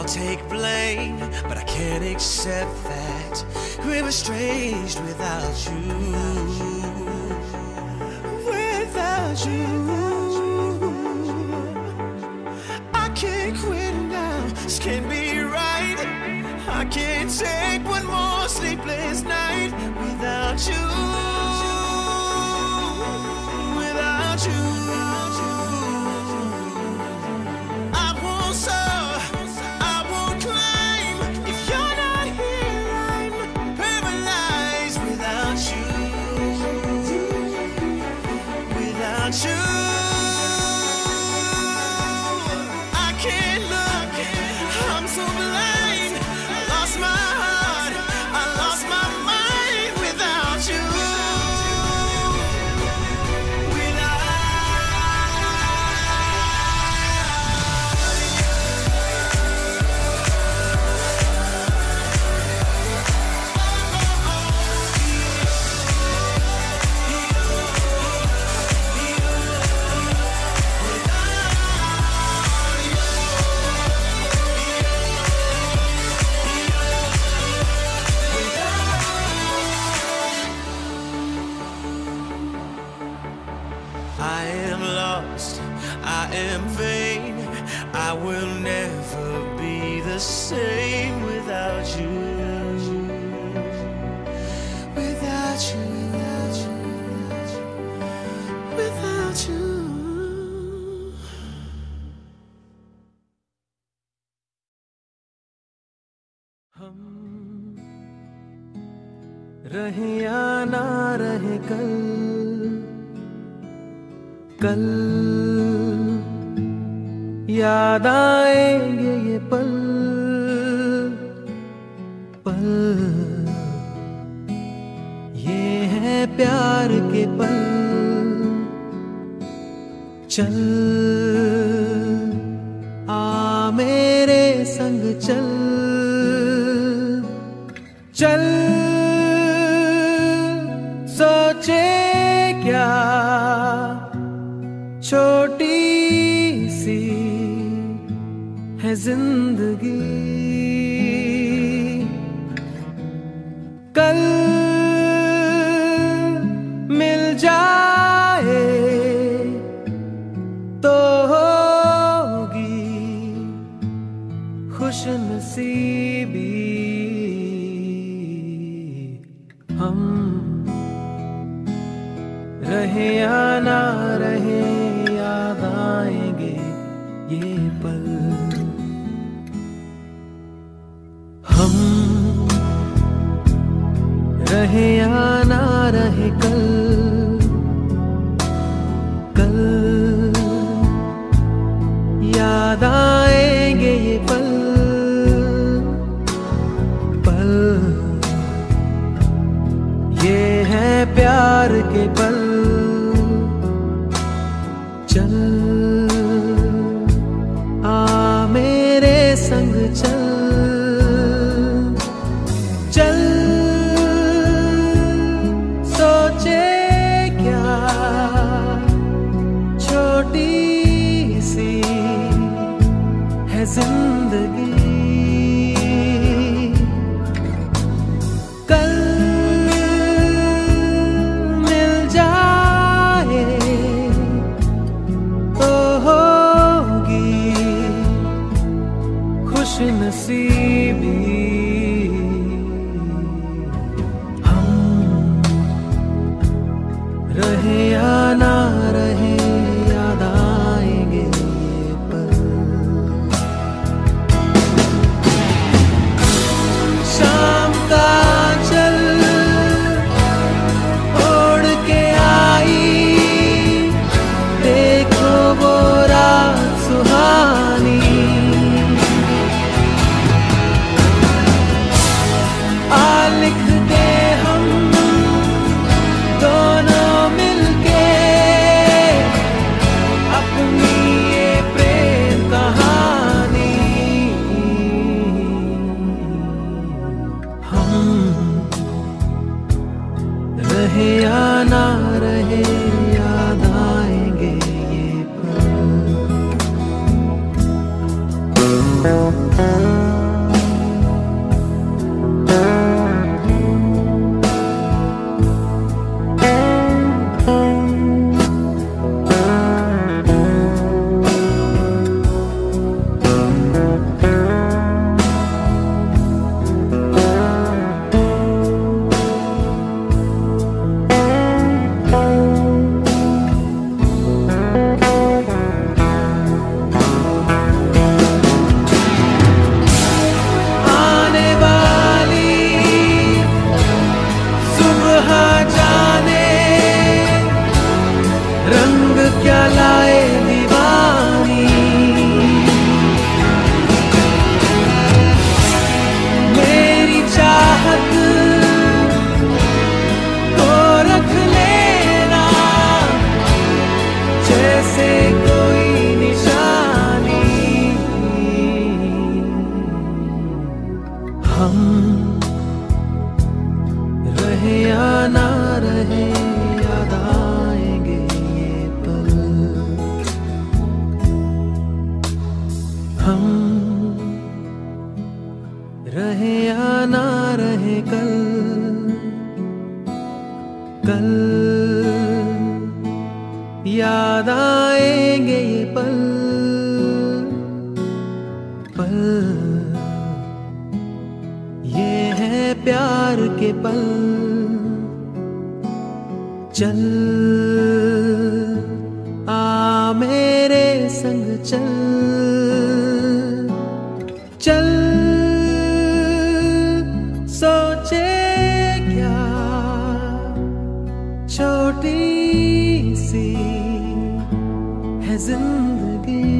I'll take blame. But I can't accept that we're estranged without you. Without you. I can't quit now, this can't be right. I can't take one more sleepless night without you. am vain. I will never be the same without you. Without you, without you, without you. हम रहे या ना रहे कल कल याद आएँगे ये पल पल। ये है प्यार के पल। चल, आ मेरे संग चल। है ज़िंदगी। कल मिल जाए तो होगी खुश नसीबी कल याद आएंगे ज़िंदगी। कल मिल जाए तो होगी खुश नसीबी। हम रहे याद आएँगे ये पल पल। ये है प्यार के पल, चल। आ मेरे संग चल चल। सोचे क्या, छोटी सी जिंदगी